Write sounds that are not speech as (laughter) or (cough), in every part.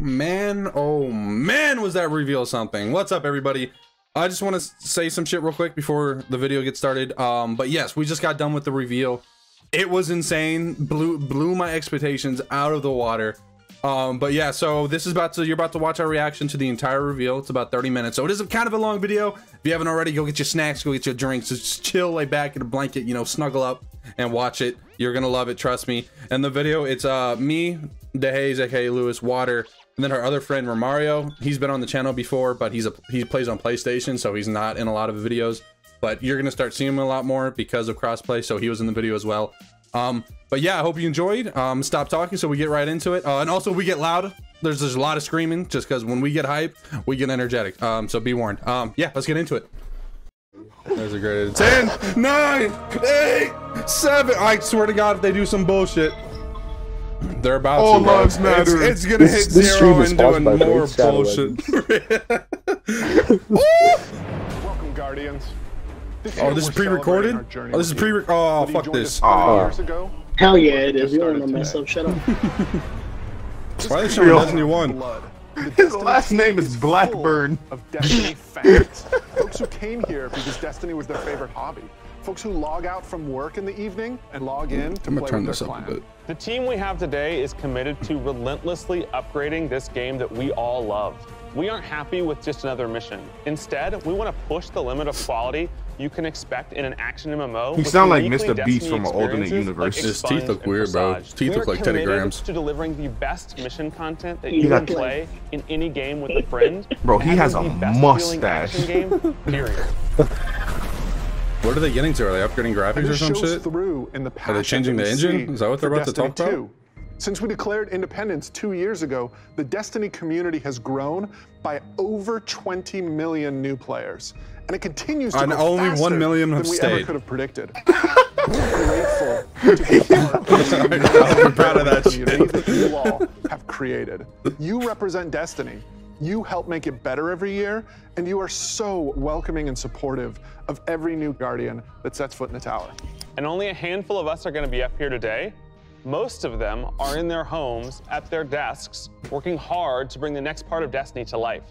Man, oh man, was that reveal something. What's up, everybody? I just want to say some shit real quick before the video gets started. Um, but yes, we just got done with the reveal. It was insane. Blew blew my expectations out of the water. Um, but yeah, so this is about to you're about to watch our reaction to the entire reveal. It's about 30 minutes, so it is kind of a long video. If you haven't already, go get your snacks, go get your drinks, just chill, lay back in a blanket, you know, snuggle up and watch it. You're gonna love it, trust me. And the video, it's uh me, DeHaze, aka Lewis Water, and then our other friend Romario, he's been on the channel before, but he's a he plays on PlayStation, so he's not in a lot of videos. But you're gonna start seeing him a lot more because of crossplay. So he was in the video as well. Um, but yeah, I hope you enjoyed. Um, stop talking so we get right into it. Uh, and also we get loud. There's there's a lot of screaming just because when we get hype, we get energetic. Um, so be warned. Um, yeah, let's get into it. There's a great 10, 9, 8, 7. I swear to God, if they do some bullshit. They're about All to. bro. lives matter. It's, it's gonna This- hit this zero and doing more bullshit. Welcome, Guardians. This (laughs) Oh, this is pre-recorded? Oh, this is pre. Oh, fuck this. Oh. ago, Hell yeah, it is. Just You don't started know myself. Shut up. (laughs) Why are they country showing is Destiny one? blood. (laughs) His last name is Blackburn. Of Destiny fans, folks who came here because Destiny was their favorite hobby. Folks who log out from work in the evening and log in to I'm play turn with this their up a clan. bit. The team we have today is committed to relentlessly upgrading this game that we all love. We aren't happy with just another mission. Instead, we want to push the limit of quality you can expect in an action MMO. You sound like Mr. Beast Destiny from an alternate universe. like His teeth look weird, bro. Presage. His teeth We look are like Teddy committed Grahams. to delivering the best mission content that He you got- can play in any game with a friend. Bro, he has a the best feeling mustache. game, period. (laughs) What are they getting to? Are they upgrading graphics or some shit? through in the Are they changing the engine? Is that what they're about to talk Destiny about? Since we declared independence two years ago, the Destiny community has grown by over 20 million new players. And it continues to And grow only faster 1 million than we ever could have predicted. (laughs) We're grateful to be part of (laughs) I'm proud of that community that you all have created. You represent Destiny. You help make it better every year, and you are so welcoming and supportive of every new Guardian that sets foot in the tower. and only a handful of us are going to be up here today. Most of them are in their homes, at their desks, working hard to bring the next part of Destiny to life.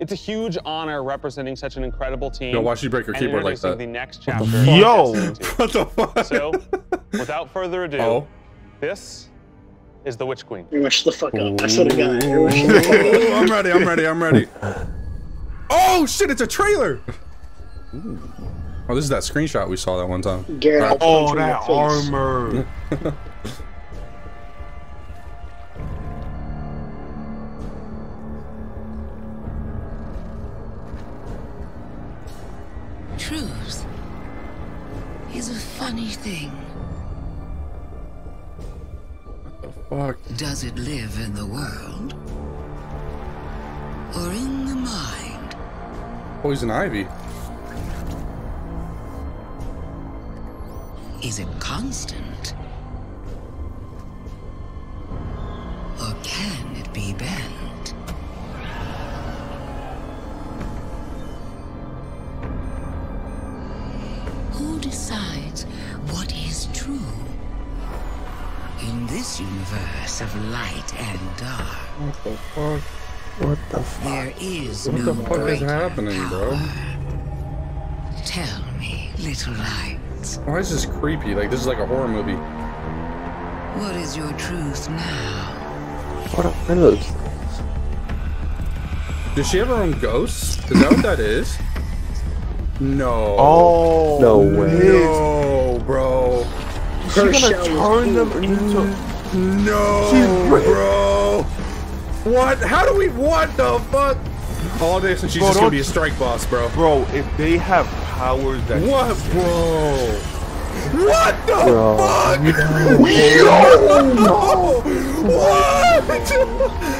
It's a huge honor representing such an incredible team. Yo, watch you break your and keyboard like introducing that. the next chapter. fuck? (laughs) of Yo. What the fuck? So, without further ado, Oh. this is the Witch Queen. You rush the fuck up. I swear to God. You rush I'm ready. I'm ready. I'm ready. (laughs) Oh shit! It's a trailer. Oh, this is that screenshot we saw that one time. Garrett, I'll Oh, punch you in that armor. (laughs) Poison ivy. Is it constant? Or can it be bent? Who decides what is true? In this universe of light and dark, What the fuck? What the fuck? there is What no the fuck is greater happening, bro? Tell me, little lights, Why is this creepy? Like this is like a horror movie. what is your truth now? What are those? Does she have her own ghosts? Is that what that is? No. Oh. No way. No, bro. She Her gonna turn them into. No, She's- bro. What? How do we? What the fuck? All this and she's Bro, just gonna be a strike boss, bro. Bro, if they have powers that. What, bro? What the Bro. fuck? (laughs) No. What? (laughs)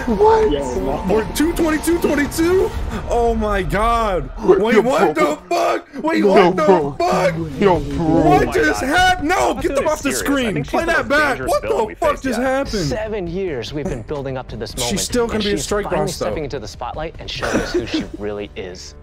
What? Yo, no. We're 222 22? Oh my god. Wait, Yo, what bro. the fuck? Wait, Yo, what the bro. fuck? Yo, bro. What my just happened? No, thought get them off the serious. I screen. Play that back. What the fuck just yet. happened? Seven years we've been building up to this moment. She's still gonna be a she's strike boss, though. stepping into the spotlight and showing us who she really is.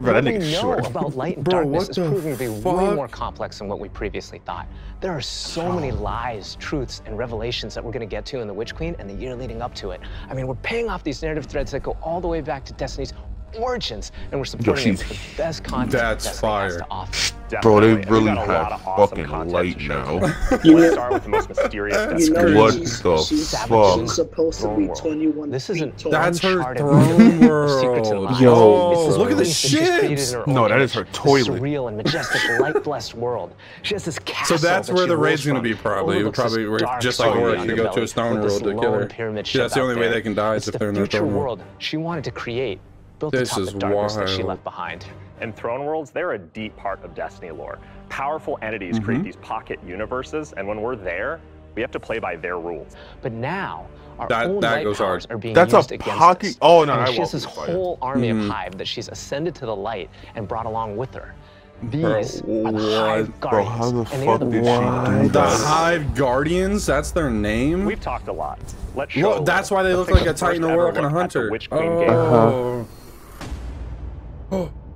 Bro, what that we nigga's know short. about light and Bro, darkness what is the proving to be way more complex than what we previously thought. There are so many lies, truths, and revelations that we're going to get to in The Witch Queen and the year leading up to it. I mean, we're paying off these narrative threads that go all the way back to Destiny's origins, and we're supporting it she's- with the best content That's Destiny has fire. to offer. Bro, they Definitely. And we really got a lot have of awesome fucking light now. (laughs) today. (laughs) Let's start with the most mysterious You know, What she's, the she's, fuck? she's supposed to be 21 This isn't- That's her throne world. Yo. It's look at the place that she's created shit. in her own No, that is her toilet. This surreal and majestic, (laughs) light-blessed world. She has this So that's where she the raid's gonna be. Probably, probably we're dark, just like stormy Oryx, you go to a stone world to kill her. pyramid Yeah, ship that's the only way they can die is if they're in the throne world. world she wanted to create, built This atop is the darkness that she wild. left behind. And throne worlds, they're a deep part of Destiny lore. Powerful entities Mm-hmm. create these pocket universes, and when we're there, we have to play by their rules. But now, our That- own that light goes powers hard. are being That's a used against pocket- us. oh, no, And I she has won't this be fired. whole army Mhm. of Hive that she's ascended to the light and brought along with her. These Bro, are the what? Hive Bro, Guardians, how the and they are the did she do The? Hive Guardians, that's their name. We've talked a lot. Let's show. Look, that's why they Let's look like a Titan, a Warlock, and a look at the Hunter. Witch Queen Oh.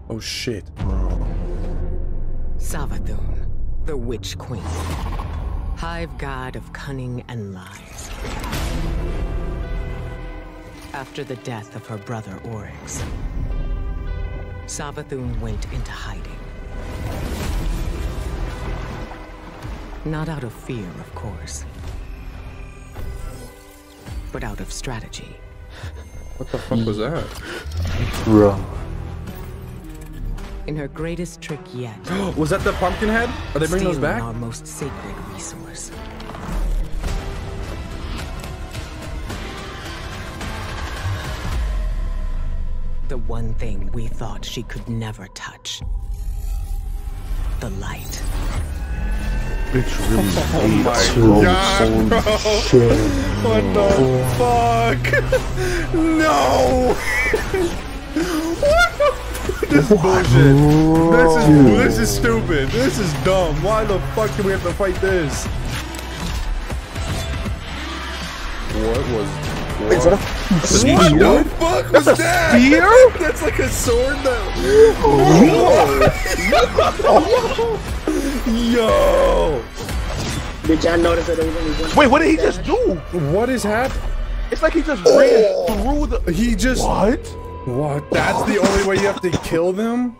Game. oh, oh shit. Savathun, the Witch Queen. Hive god of cunning and lies. After the death of her brother Oryx, Savathun went into hiding. Not out of fear, of course, but out of strategy. What the fuck was that? Bro. In her greatest trick yet, (gasps) Was that the pumpkin head? Are they bringing those stealing back? our most sacred resource. The one thing we thought she could never touch. The light. Bitch really (laughs) Oh my Dude, god, bro. shit. (laughs) What the fuck? (laughs) No! what the fuck? This is bullshit. This is this is stupid. This is dumb. Why the fuck do we have to fight this? What was Wait, is that a what the fuck was that? spear? (laughs) That's like a sword that. (laughs) Yo! Did y'all notice that there was only one? Wait, what did he just do? What is happening? It's like he just ran oh. through the. He just What? What? That's the only way you have to kill them?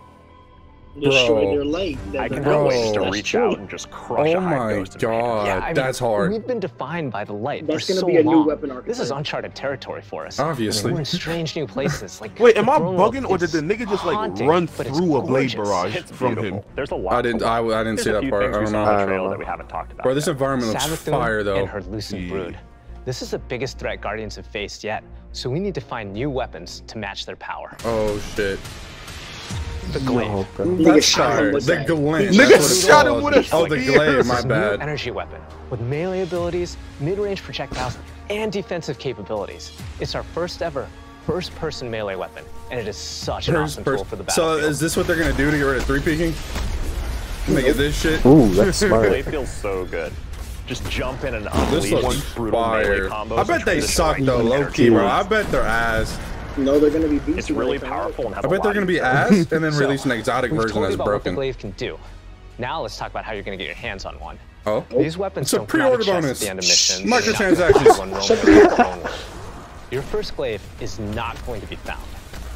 Destroy Bro. their light. I can Bro. have ways to reach out and just crush Oh a hive my ghost. god, Yeah, I mean, that's hard. We've been defined by the light That's for gonna so be a new long. weapon This is uncharted territory for us. I mean, Obviously. we're in strange new places. Like (laughs) Wait, am I bugging or did the nigga just like haunting, run through a blade barrage It's from beautiful. him? There's a lot. I didn't. I. I didn't There's see that part. I we don't know. on I the don't trailer know. that we haven't talked about. Bro, this environment looks Savathun fire though. and her lucent brood. This is the biggest threat Guardians have faced yet, so we need to find new weapons to match their power. Oh shit. The glaive. Yo. Nigga shot him with The that. glaive. Nigga that's what it's shot him with a Oh, the spear. glaive. My (laughs) is a new energy weapon with melee abilities, mid-range projectiles, and defensive capabilities. It's our first ever first-person melee weapon, and it is such an First awesome person- tool for the battle. So is this what they're gonna do to get rid of three peeking? They get this shit. Ooh, that's (laughs) smart. They feel so good. Just jump in and This unleash looks brutal melee fire. combos. I bet they suck though, low energy key, bro. I bet they're ass. No, they're gonna be beastie. It's really powerful and has I a bet they're gonna be ass and then So, release an exotic version that's about what the broken. glaive can do. Now let's talk about how you're going to get your hands on one. Oh, These weapons It's a don't come pre-order bonus. at the end of missions. Microtransactions. One roam around the Throne World. Your first glaive is not going to be found.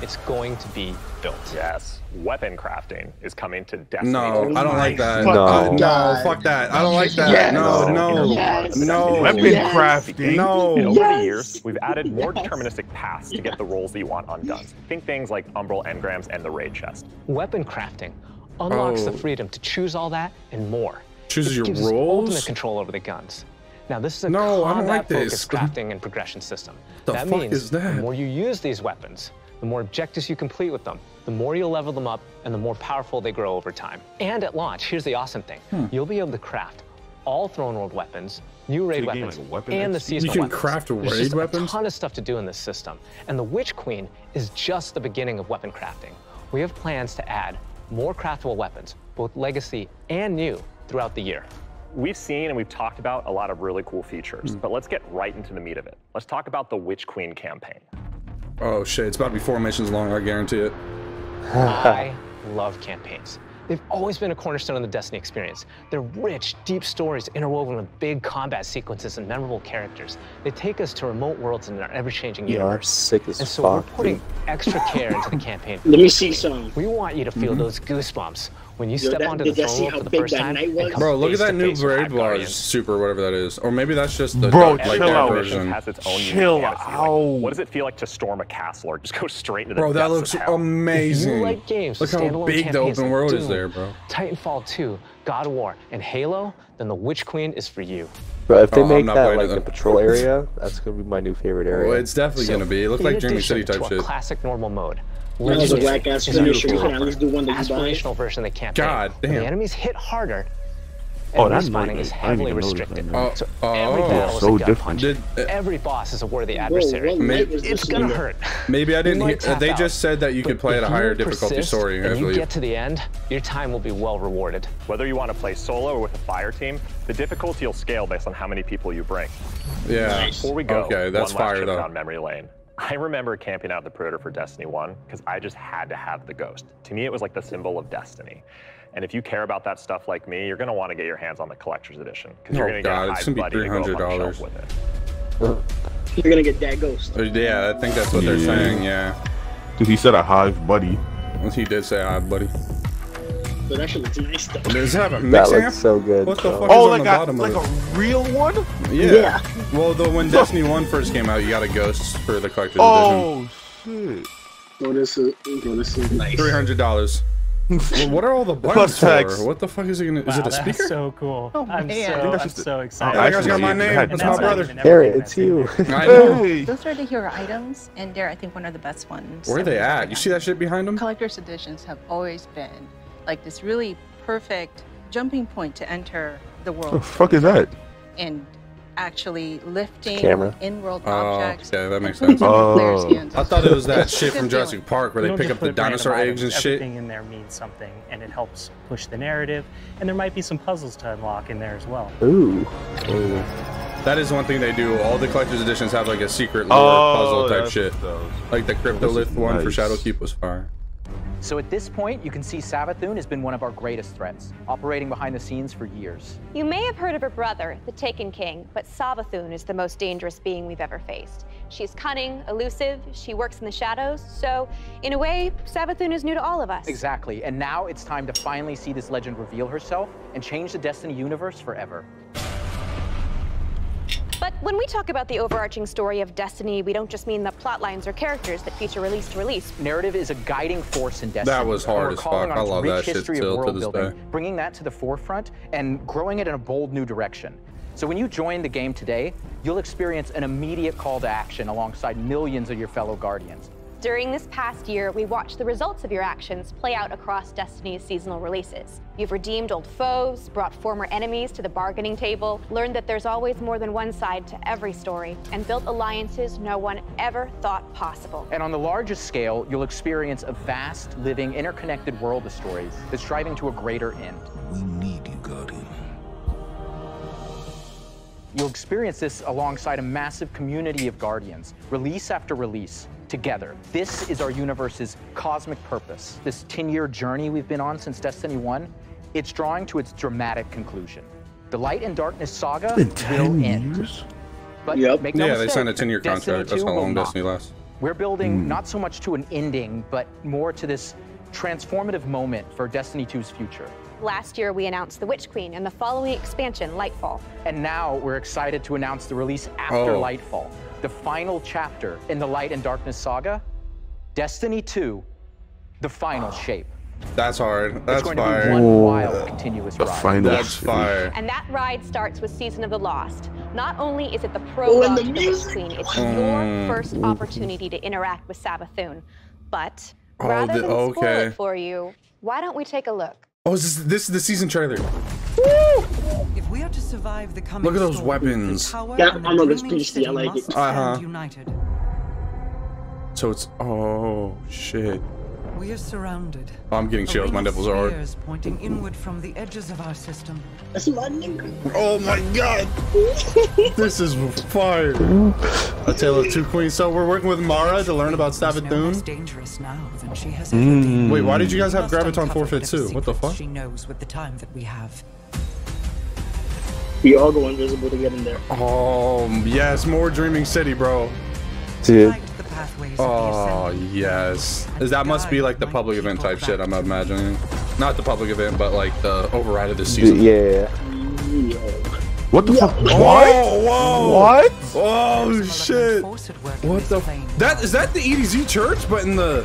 It's going to be built. Yes, weapon crafting is coming to Destiny. No, I don't like that. No. Uh, no, fuck that. I don't like that. Yes. No, no, Yes. no, Weapon Yes. crafting. And no. over Yes. the years, we've added more Yes. deterministic paths to get the rolls that you want undone. Think things like Umbral Engrams and the Raid Chest. Weapon crafting unlocks Oh. the freedom to choose all that and more. Chooses It your gives roles? ultimate control over the guns. Now, this is a No, I don't combat-focused this. crafting and progression system. The that fuck means is that? the more you use these weapons, the more objectives you complete with them, the more you'll level them up, and the more powerful they grow over time. And at launch, here's the awesome thing: Hmm. you'll be able to craft all Throne World weapons, new raid you weapons, like, a weapon and the XP? seasonal can weapons. craft There's raid just weapons? A ton of stuff to do in this system, and the Witch Queen is just the beginning of weapon crafting. We have plans to add more craftable weapons, both legacy and new, throughout the year. We've seen and we've talked about a lot of really cool features, Hmm. but let's get right into the meat of it. Let's talk about the Witch Queen campaign. Oh shit, it's about to be four missions long. I guarantee it. I love campaigns. They've always been a cornerstone of the Destiny experience. They're rich, deep stories interwoven with big combat sequences and memorable characters. They take us to remote worlds in our ever-changing You are universe. sick as And so we're putting dude. extra care into the (laughs) campaign. Let me see some. We want you to feel Mhm. those goosebumps when you Yo, step that- onto the y'all see throne how for the big first that time. knight was? Bro, look at that new face with Braid Hive Bars super, whatever that is. Or maybe that's just the Bro, dark, like chill dark out. version. has its own Chill unique. Like, out. what does it feel like to storm a castle or just go straight into the Bro, that looks of hell? amazing. Like games, Look how big the open like world is there, bro. Titanfall 2, God of War, and Halo, then the Witch Queen is for you. Bro, if they Oh, make that like it the patrol area, that's gonna be my new favorite area. Well, it's definitely So, gonna be. It looked in like Dreaming City type shit. classic normal mode. That was a Legion whack ass is our finisher. You can at least do one that you buy. aspirational version of the campaign. God damn. The enemies hit harder. Oh, that's respawning is heavily even notice that, restricted. man. Oh, so oh. every battle is So a gut punch. Did, uh, Every boss is a worthy Bro, adversary. what Maybe- light was it's this gonna hurt. maybe I didn't hear. tap They out, just said that you but could play at a higher difficulty persist story. I And you believe. get to the end, your time will be well rewarded. Whether you want to play solo or with a fire team, the difficulty will scale based on how many people you bring. Yeah. Before we go, Okay, that's one last fire trip though. down memory lane. I remember camping out the Predator for Destiny 1 because I just had to have the Ghost. To me, it was like the symbol of destiny. And if you care about that stuff like me, you're going to want to get your hands on the collector's edition because you're Oh, going to get God, a it's Hive gonna be buddy to go up $300. with it. You're gonna get that ghost. Uh, Yeah, I think that's what they're saying. Yeah. Dude, he said a hive buddy. He did say hive buddy. But that shit looks nice though. Does it have a that mix amp? looks so good. What the fuck Oh, is on like the a bottom like of it? a real one? Yeah. Yeah. Well, the when Destiny One first came out, you got a ghost for the collector's oh, edition. Oh shit. Oh, this is oh, this is nice. Three hundred dollars. well, what are all the (laughs) buttons Plus for? What the fuck is it gonna? Is it a that's speaker? so cool. Oh, I'm man. so, I think that's I'm a- so excited. Oh, I guys got my name. had That's my that's not brother. Harry, it's you. (laughs) I know. Hey. Those are the hero items, and they're, I think, one of the best ones. Where are they at? You see that shit behind them? Collector's editions have always been like this really perfect jumping point to enter the world. What the fuck is that? and actually lifting camera. in-world Oh, objects. okay, that makes sense. them in the player's Oh. I thought it was that shit from Jurassic. Park where they pick up the dinosaur eggs and shit. Everything in there means something, and it helps push the narrative. And there might be some puzzles to unlock in there as well. Ooh. Ooh. That is one thing they do. All the collector's editions have like a secret lore Oh, puzzle type shit. those- Like the Cryptolith one for. Shadowkeep was fire. So at this point, you can see Savathun has been one of our greatest threats, operating behind the scenes for years. You may have heard of her brother, the Taken King, but Savathun is the most dangerous being we've ever faced. She's cunning, elusive, she works in the shadows, so in a way, Savathun is new to all of us. Exactly, and now it's time to finally see this legend reveal herself and change the Destiny universe forever. But when we talk about the overarching story of Destiny, we don't just mean the plot lines or characters that feature release to release. Narrative is a guiding force in Destiny. That was hard we're as calling fuck. on I its love rich that shit history still of to world this building, day. bringing that to the forefront and growing it in a bold new direction. So when you join the game today, you'll experience an immediate call to action alongside millions of your fellow Guardians. During this past year, we watched the results of your actions play out across Destiny's seasonal releases. You've redeemed old foes, brought former enemies to the bargaining table, learned that there's always more than one side to every story, and built alliances no one ever thought possible. And on the largest scale, you'll experience a vast, living, interconnected world of stories that's striving to a greater end. We need you, Guardian. You'll experience this alongside a massive community of Guardians, release after release, together. This is our universe's cosmic purpose. This 10 year journey we've been on since Destiny 1, it's drawing to its dramatic conclusion. The Light and Darkness saga Been will 10 end. years? But Yep. make no yeah, they mistake, signed a 10 year Destiny contract. That's 2 how will long not. Destiny lasts. We're building Hmm. not so much to an ending, but more to this transformative moment for Destiny 2's future. Last year, we announced The Witch Queen and the following expansion, Lightfall. And now we're excited to announce the release after Oh. Lightfall, the final chapter in the Light and Darkness saga, Destiny 2, the final shape. That's hard. That's It's That's going to be fire. one wild, continuous The ride. final That's shit. fire. And that ride starts with Season of the Lost. Not only is it the Oh, prologue and the to the Witch music. Queen, it's Mm. your first opportunity to interact with Savathun. But Oh, rather the- than spoil okay. it for you, why don't we take a look? Oh, is this, this is the season trailer. If we are to survive the coming Look at those storm, weapons. the tower That and the armor looks dreaming I city like it. must Uh-huh. united. So it's oh shit. We are surrounded. Oh, I'm getting chills. My ring nipples are hard. spears pointing inward from the edges of our system. That's my nigga. Oh my god. (laughs) this is fire. A Tale of Two Queens. So we're working with Mara to learn about No Savathun. dangerous now than she has Mm. ever been. Wait, why did you guys have Graviton uncover forfeit whatever too? What the fuck? She knows with the time that we have. We all go invisible to get in there. Oh yes, more Dreaming City, bro. Dude. Oh yes. Is that must be like the public event type shit? I'm imagining. Not the public event, but like the override of the season. Yeah. What the fuck? What? whoa! What? Oh shit! What the? F that is that the EDZ church, but in the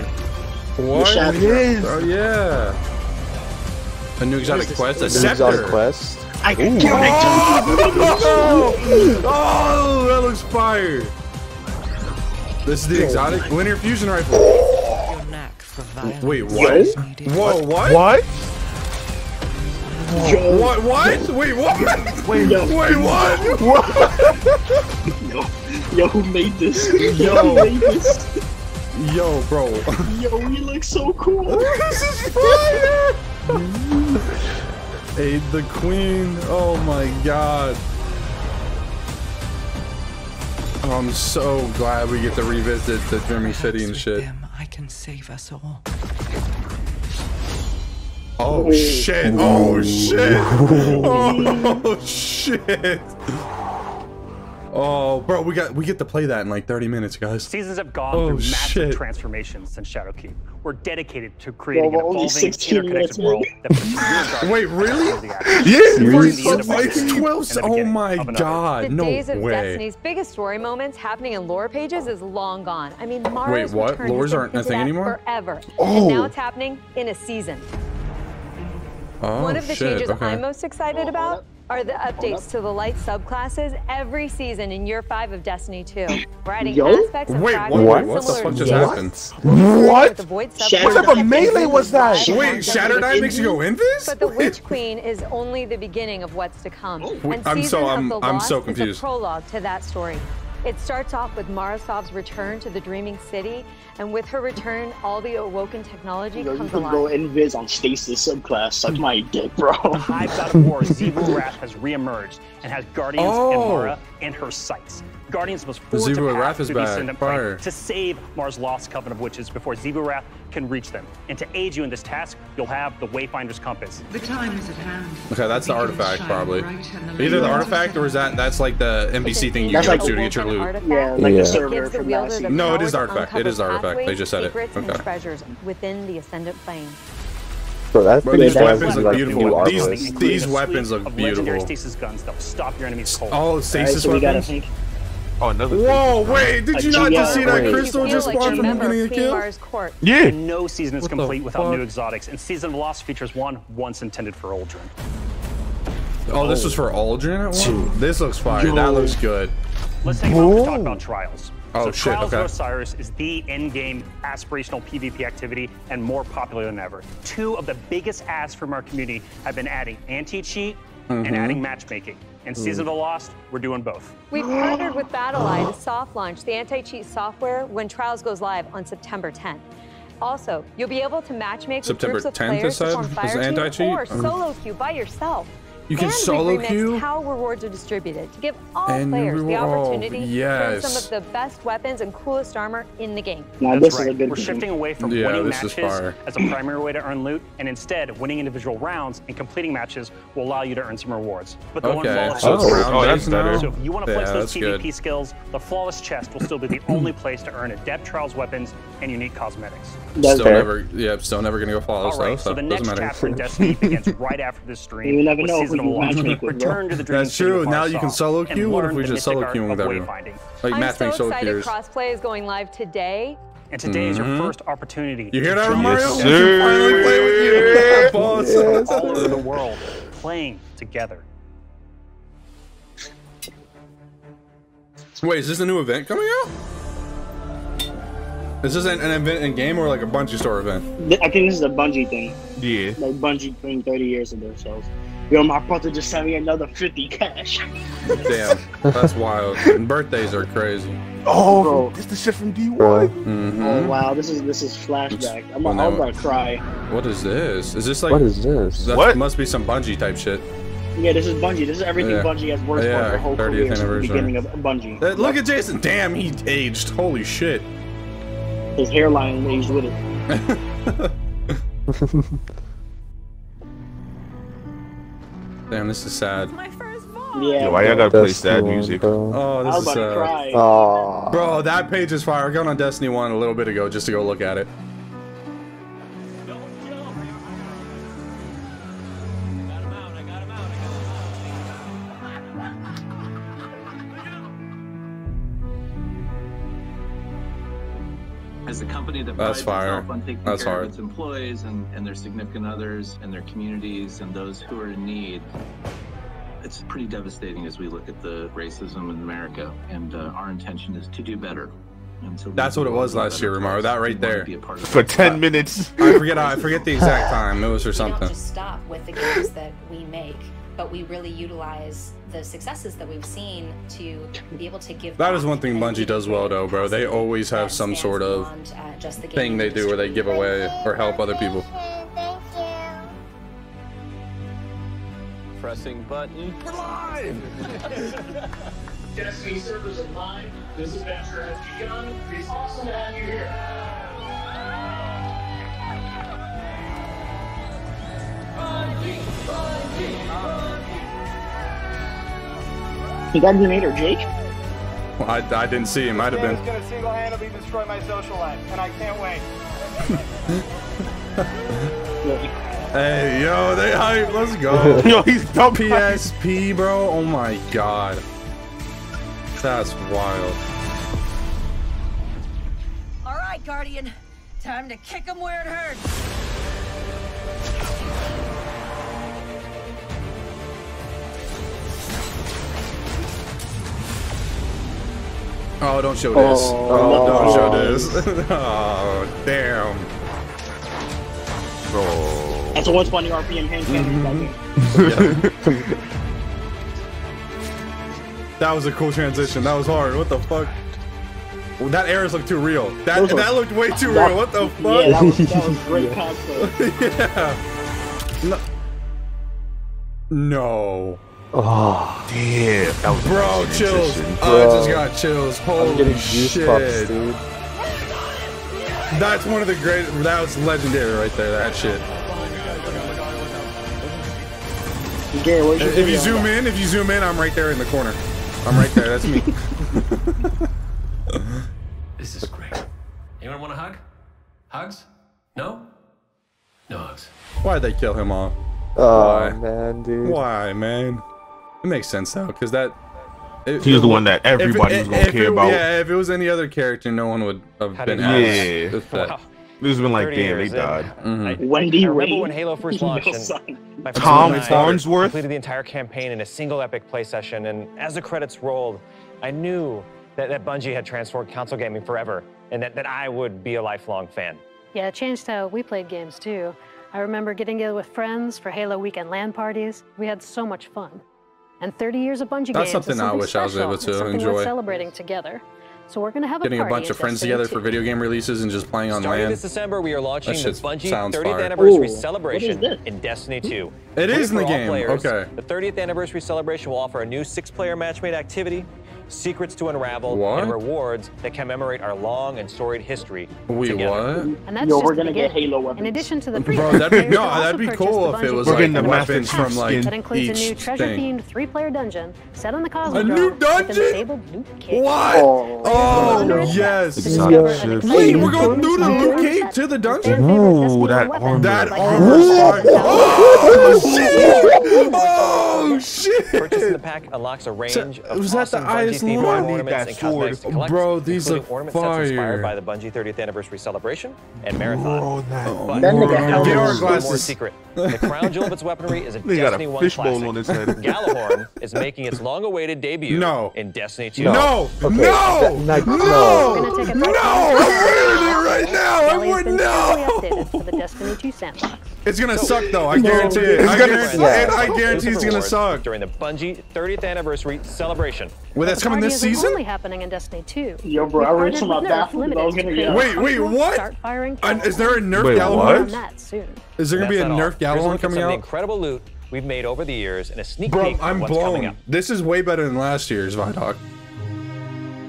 what? shadow. It is. Oh yeah. A new exotic quest, a New scepter. exotic quest. I can Oh, (laughs) oh, that looks fire. This is the exotic linear fusion rifle. Your knack for violence. Wait, what? is needed. Whoa, what? What? Yo. What? What? Wait, what? Wait, Yo. (laughs) Wait, what? Yo, yo, who made this? Yo. Yo, who made this? Yo, bro. Yo, we look so cool. (laughs) this is fire. Mm. Aid the queen. Oh my god. I'm so glad we get to revisit the Dreaming City and shit. Them, I can save us all. Oh shit! Oh shit! Oh shit! (laughs) Oh, Oh, bro, we got we get to play that in like 30 minutes, guys. Seasons have gone Oh, through massive shit. transformations since Shadowkeep. We're dedicated to creating Well, an evolving, interconnected world that puts (laughs) your guardians Wait, really? ahead of. Yeah, During the for- end of one it's 12. Oh my of another. god, The no days of way. Destiny's biggest story moments happening in lore pages is long gone. I mean, Mara's Wait, what? return has Lores aren't a thing anymore? Forever. Oh. And now it's happening in a season. Oh, One of the shit, changes okay. I'm most excited about are the updates to the light subclasses every season in year five of Destiny 2. We're adding Yo? aspects of Wait, fragments what? What the similar fuck just to happened? What? With the Void Shattered What type of melee was that? Wait, Shattered Eye makes you go in this? But the Witch Queen is only the beginning of what's to come. Wait, and I'm season so- of I'm- the I'm Lost so is confused. a prologue to that story. It starts off with Mara Sov's return to the Dreaming City, and with her return, all the awoken technology Yo, you comes could go alive. invis on Stasis subclass. Suck my dick, bro. The Hive God of War, Xivu Arath, has reemerged and has Guardians Oh. and Mara in her sights. Guardians must forge Zebu a path Wrath is through the back. Ascendant Plane Fire. to save Mara's lost coven of witches before Xivu Arath can reach them. And to aid you in this task, you'll have the Wayfinder's Compass. The time is at hand. Okay, that's the beacons artifact probably. bright and the Either the artifact or is that that's like the NPC thing you That's get like to to get your Woken loot. artifact Yeah, like Yeah. the It server gives the from wielder the. No, it power artifact. It uncover artifact. They just said it. secrets, Okay. and treasures within the Ascendant Plane. Bro, that Bro, these weapons for, look like beautiful. new These- these weapons look of legendary beautiful. stasis guns that will stop your enemies cold. Oh, Alright, stasis so we gotta weapons. Think. Oh, another Whoa, wait, did A you not just see that crystal just spawn you're from a the beginning of of Queen kill? Yeah. No season is What complete without fuck? new exotics, and Season of Lost features one once intended for Uldren. Oh, this was for Uldren at one? This looks fire. That looks good. Let's take a moment to talk about Trials. Oh, so shit, Trials okay. of Osiris is the in-game aspirational PvP activity and more popular than ever. Two of the biggest asks from our community have been adding anti-cheat Mm-hmm. and adding matchmaking. In Season of the Lost, we're doing both. We've partnered with BattlEye to soft launch the anti-cheat software when Trials goes live on September 10th. Also, you'll be able to matchmake September with groups of 10th, players to form fire teams anti-cheat? or Uh. solo queue by yourself. You can and solo we've remixed queue? how rewards are distributed to give all And players the reward- oh, opportunity to earn yes. some of the best weapons and coolest armor in the game. Now That's this right. is a good We're thing. shifting away from Yeah, winning matches as a primary way to earn loot, and instead, winning individual rounds and completing matches will allow you to earn some rewards. But they'll Okay, involve so Oh. round Oh, that's based better. So if you want to Yeah, flex those that's PvP good. skills, the Flawless Chest will still be the (clears throat) only place to earn adept trials weapons and unique cosmetics. That's Still fair. never, yeah, still never gonna go flawless All right, though, so so the next doesn't matter. chapter in (laughs) Destiny begins right after this stream. You never know Season who of you Lost. matchmake with, bro. Return to the Dream That's true. Now you can solo queue. What if we just solo queue art with of everyone? wayfinding. Like I'm so excited crossplay is going live today. And today is your Mhm. first opportunity. You hear to that, join Mario? us We can finally play with you. Boss. all over the world, playing together. Wait, is this a new event coming out? Is this an, an event in game or like a Bungie store event? I think this is a Bungie thing. Yeah. Like Bungie playing 30 years of themselves. Yo, my brother just sent me another 50 cash. Damn, that's wild. (laughs) And birthdays are crazy. Oh, it's the shit from D1. Mm-hmm. Oh wow, this is this is flashback. I'm, Well, I'm now- gonna cry. What is this? Is this like? What is this? That What? must be some Bungie type shit. Yeah, this is Bungie. This is everything Yeah. Bungie has worked Yeah, for their whole 30th career since the anniversary. beginning of Bungie. Look at Jason. Damn, he aged. Holy shit. His hairline aged with it. (laughs) (laughs) Damn, this is sad. Yeah. Yo, why y'all gotta play sad one, music? bro. Oh, I this is about sad. cry. Aw. Bro, that page is fire. I got on Destiny 1 a little bit ago just to go look at it. As a company that That's prides fire. itself on taking That's care hard. of its employees and, and their significant others and their communities and those who are in need, it's pretty devastating as we look at the racism in America. And uh, our intention is to do better. And so That's what it was last year, Romario. place. That right there. be a part of For that. 10 minutes. (laughs) I forget I forget the exact (laughs) time. It was or we something. don't just stop with the games that we make, but we really utilize the successes that we've seen to be able to give. That is one thing and Bungie does well though, bro. They always have some sort of beyond, uh, just the thing they do where they give away or help other people. Pressing button. (laughs) We're live! Destiny servers are live. This adventure has begun. It's awesome to have you here. He got Grenadier Jake. Well, I, I didn't see him. Might have been. gonna single-handedly destroy my social life, and I can't wait. (laughs) Hey, yo, they hype. Let's go. (laughs) Yo, he's dumb. PSP, bro. Oh my god. That's wild. All right, Guardian. Time to kick him where it hurts. Oh, don't show this. Oh. Oh, don't show this. (laughs) oh, damn. Bro. That's a 120 RPM hand cannon. Mm-hmm. (laughs) That was a cool transition. That was hard. What the fuck? Well, that errors looked too real. That Those were- that looked way too that- real. What the fuck? Yeah, that was, that was great cosplay. (laughs) yeah. No. No. Oh, Damn. That was Bro, a chills. transition. I just got chills. I'm Holy getting goosebumps, shit. dude. That's one of the great. That was legendary right there. That shit. Gary, where's If you video? zoom in, if you zoom in, I'm right there in the corner. I'm right there. That's me. (laughs) This is great. Anyone want a hug? Hugs? No? No hugs. Why'd they kill him off? Oh Why? man, dude. Why, man? It makes sense though, because that. it- He was the one that if- everybody was gonna care it- about. Yeah, if it was any other character, no one would have How been asked. Yeah. if that- Wow. This has been like, damn, they years in. died. (laughs) Mhm. Wendy I remember Wade. when Halo first (laughs) launched and son. my Tom friends and Farnsworth? completed the entire campaign in a single epic play session, and as the credits rolled, I knew that, that Bungie had transformed console gaming forever, and that, that I would be a lifelong fan. Yeah, it changed how we played games too. I remember getting together with friends for Halo weekend LAN parties. We had so much fun. And 30 years of Bungie That's games something is I something wish I was able to something enjoy. Worth celebrating together. So we're gonna have Getting a a bunch of friends Destiny together 2. for video game releases and just playing on Starting LAN. this December, we are launching the shit Bungie 30th fire. anniversary Ooh, celebration in Destiny 2. It is in the game, players, okay. The 30th anniversary celebration will offer a new six-player matchmade activity, secrets to unravel, What? and rewards that commemorate our long and storied history Wait, together. what? And that's Yo, just we're the gonna get. Halo weapons. In addition to the Bro, pre-order, that'd be no, that'd be cool if it was We're like getting the weapons Master from like that includes a new each thing. treasure-themed three-player dungeon set on the A new with dungeon? an disabled loot. What? Oh, Oh, Wait, yes. To Son discover of an a exciting Wait, we're new going through the loot cave to the dungeon? fan Ooh, that armor. That like armor's Halo fire. Guardian Oh, Oh shit! Purchasing the pack unlocks a range of was that the awesome Bungie IS themed need ornaments that and cosmetics to collect, Bro, these including look ornament sets fire. inspired by the Bungie 30th anniversary celebration and marathon. Bro, that. But That nigga there's held more secret. The crown jewel of its weaponry is a They got a Destiny 1 fishbowl classic. on his head. Gjallarhorn (laughs) is making its long-awaited debut No. in Destiny 2. No! Okay, No! that- No! no. We're gonna take a No! I'm wearing it right now! I Kelly's would been no! carefully updated excited for the Destiny 2 sandbox. It's gonna suck though. I guarantee it. I guarantee, and I guarantee it's gonna suck. During the Bungie 30th anniversary celebration. Wait, that's coming this season? only happening in Destiny 2. Yo, bro, I read some about that. I was Limited gonna to get- create a Wait, wait, commercial what? Start firing And is there a Nerf Wait, what? On that soon. Is there gonna be a That's not all. Nerf Here's Gallon coming some of the out? incredible loot we've made over the years and a sneak Bro, peek of I'm what's coming blown. up. This is way better than last year's Vidoc.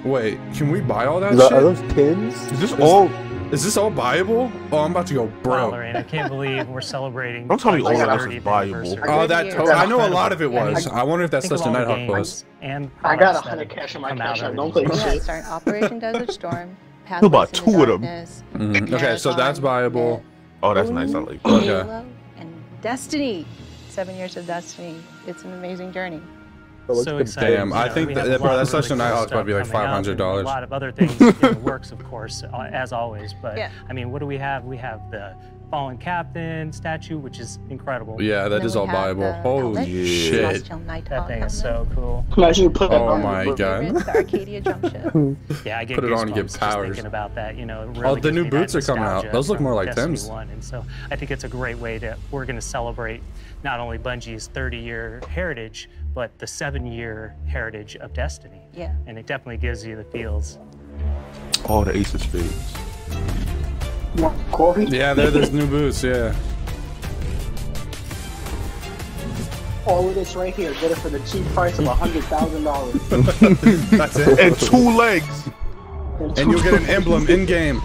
Wait, can we buy all that Is that- shit? are those tins? Is this all? Is this all buyable? Oh, I'm about to go Wow, bro. Lorraine, I can't believe we're celebrating. Don't tell me all Bungie's of this is 30th valuable. anniversary. Oh, that year. to- I know a lot of it was. I wonder if that's Think such a all the Nighthawk was. And I got a hundred cash in my come cash out app. of Don't these play shit. starting Operation Desert Storm. (laughs) Who bought two of them? Darkness, Mhm. Okay, so that's buyable. viable. Oh, that's nice. I like. that. Okay. Halo, and Destiny. Seven years of Destiny. It's an amazing journey. So good. excited. Damn, You I know, think we that- have a bro, lot that's of such a really cool Nighthawk, probably stuff like coming out, and $500. A lot of other things in the works, of course, as always. But Yeah. I mean, what do we have? We have the fallen captain statue, which is incredible. Yeah, that Then is we all have viable. Holy helmet, shit. That thing is so cool. Imagine you put that Oh on. my Favorite, god. The Arcadia (laughs) jump ship. Yeah, I get Put it on and goosebumps get powers. thinking about that. You know, it Oh, the new boots are coming out. Those look more like Destiny Tim's. 1. And so I think it's a great way to we're going to celebrate not only Bungie's 30-year heritage, but the seven-year heritage of Destiny. Yeah. And it definitely gives you the feels. Oh, the Ace of Spades. Want Coffee? Yeah, there, there's new boots. Yeah. All of this right here. Get it for the cheap price of (laughs) a hundred thousand dollars. That's it. And two legs. And you'll get an emblem in game.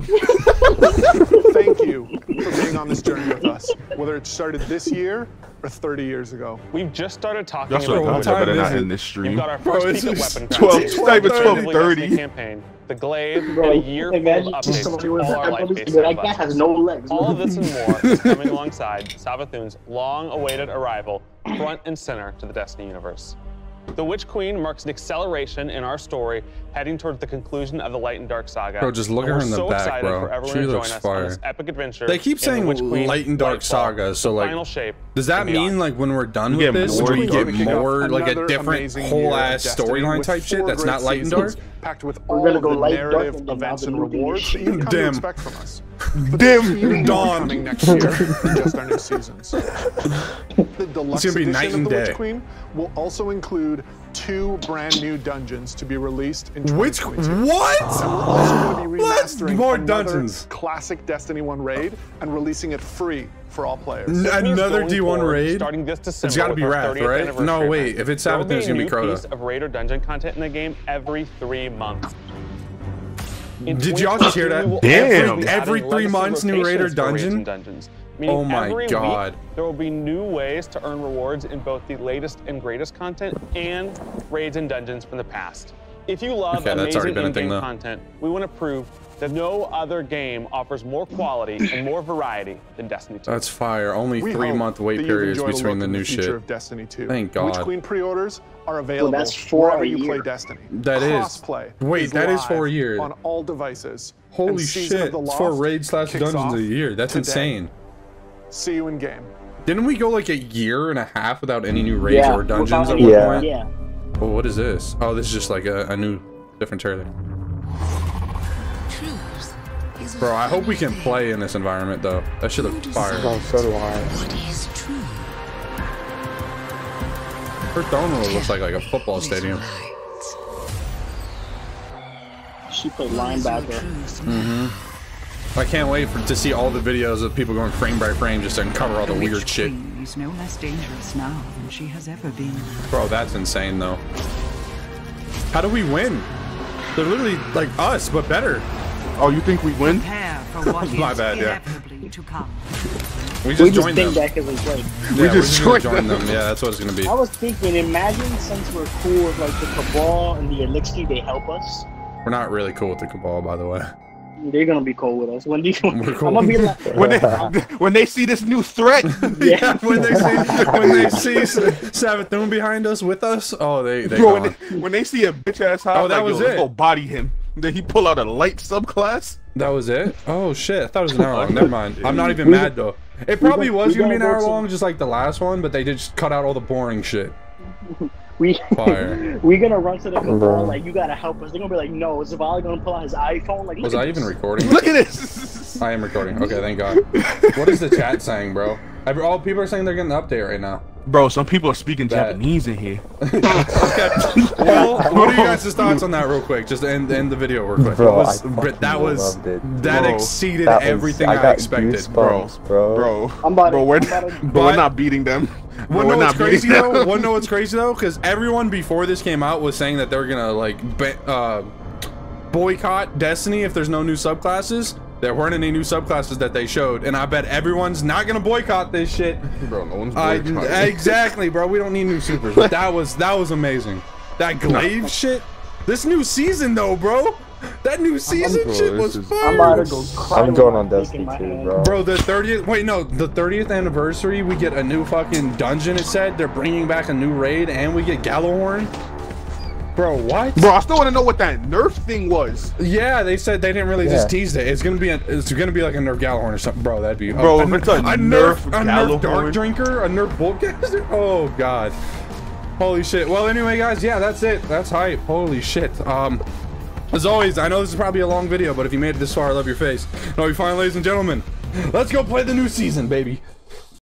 (laughs) Thank you for being on this journey with us, whether it started this year or 30 years ago. We've just started talking That's what about content better not in this You've got our Bro, first it's peek at just weapon 12 crafting, type of definitively 12:30. Destiny campaign, the glaive, Bro, and a year full of updates to all our life-based like that has no legs. All of this and (laughs) more is coming alongside Savathun's long-awaited arrival front and center to the Destiny universe. The Witch Queen marks an acceleration in our story, heading towards the conclusion of the Light and Dark saga. Bro, just look And at her we're in the so back, excited bro. For everyone She to join looks us fire. On this epic adventure They keep in the saying Witch Queen Light and Dark Lightfall, Saga, so like, final shape does that mean like when we're done We with get this, more we dark. get more like a different whole ass storyline type shit that's not Light and Dark? Packed with We're all gonna go the light, dark, narrative and then events and rewards that you've come to expect from us. Dim. Dawn. Coming next year (laughs) just our new seasons. (laughs) The deluxe It's gonna be edition night of and the Witch. Queen will also include two brand new dungeons to be released in Witch 2022. what? And we're also going to be Let's remastering more dungeons. classic Destiny 1 raid and releasing it free for all players. N- Another D1 forward, raid? Starting this December It's gotta be our Wrath, right? No, wait, event, if it's there will Savathun, it's gonna be new Crota. piece of raid or dungeon content in the game every three months. In Did y'all just hear that? Damn. also be Every three months, new raid or rotations for raids dungeon? dungeons. Meaning Oh my every God. Week, there will be new ways to earn rewards in both the latest and greatest content and raids and dungeons from the past. If you love Okay, amazing been a thing, in-game though. content, we want to prove that no other game offers more quality and more variety than Destiny 2. That's fire. Only We three month wait you've periods enjoyed a between look the in new future shit. Of Destiny 2. Thank Witch God. Queen pre-orders are available that's for wherever a you play year. Destiny. That is. Crossplay Wait, is that is live for a year. on all devices. Holy shit! It's for Lost raid slash dungeons off a year. That's today. insane. See you in game. Didn't we go like a year and a half without any new raids Yeah, or dungeons without at one Yeah. point? Yeah. Oh, what is this? Oh, this is just like a, a new, different trailer. Truth is a Bro, I hope we can play in this environment though. That should looks fire. Oh, so do I. What is true? Her throne room looks like like a football stadium. She played What is linebacker. truth? Mm-hmm. I can't wait for to see all the videos of people going frame by frame just to uncover all the The weird shit. Is no less dangerous now than she has ever been. Bro, that's insane though. How do we win? They're literally like us, but better. Oh, you think we win? Prepare for what (laughs) My is bad, yeah. inevitably to come. We We just just joined them. think that because it's like. Yeah, We we're just just gonna joined join them. Yeah, that's what it's gonna be. I was thinking, imagine since we're cool with like the Cabal and the Eliksni, they help us. We're not really cool with the Cabal, by the way. They're gonna be cool with us. When do cool. I'm gonna be like, When they (laughs) when they see this new threat, (laughs) yeah, (laughs) when they see when they see Savathun behind us with us, oh they they bro, when they, when they see a bitch ass house, Oh, that like, was yo, it. go body him. Then he pull out a light subclass. That was it. Oh shit! I thought it was an hour long. Never mind. I'm not even We- mad though. It probably we was gonna be an hour to- long, just like the last one, but they did just cut out all the boring shit. We Fire. (laughs) we gonna run to the Cabal Bro. like you gotta help us. They're gonna be like, no, is Zavala gonna pull out his iPhone? Like, Was I at even recording? Look at this. I am recording. Okay, thank God. what is the chat saying, bro? Every- All people are saying they're getting the update right now. Bro, some people are speaking That- Japanese in here. (laughs) Well, what are you guys' thoughts on that, real quick? Just to end, end the video real quick. Bro, That was, I but that was loved it. that Bro, exceeded That was- everything I I, expected, goosebumps, bro. Bro, I'm about bro, to- we're, I'm about to- bro, we're not beating them. Bro, Wanna we're know what's not crazy beating though? (laughs) them. Wanna know what's crazy though? Because everyone before this came out was saying that they're gonna like ba- uh, boycott Destiny if there's no new subclasses. There weren't any new subclasses that they showed, and I bet everyone's not gonna boycott this shit. Bro, no one's I, boycotting. exactly, bro. We don't need new supers. But (laughs) that was that was amazing. That glaive shit. This new season though, bro. That new season bro, shit this was is- fire. I'm about to go cry. I'm going on dick Destiny my too, bro. Bro, the 30th, wait, no, the 30th anniversary, we get a new fucking dungeon, it said. They're bringing back a new raid, and we get Gjallarhorn. Bro, what? Bro, I still want to know what that Nerf thing was. Yeah, they said they didn't really Yeah. just tease it. It's gonna be a, it's gonna be like a Nerf Gjallarhorn or something, bro. That'd be Bro, oh, if it's a Nerf, Nerf a Nerf Dark Drinker, a Nerf Boltcaster. (laughs) Oh god, holy shit. Well, anyway, guys, yeah, that's it. That's hype. Holy shit. Um, as always, I know this is probably a long video, but if you made it this far, I love your face. No, we fine, ladies and gentlemen. Let's go play the new season, baby.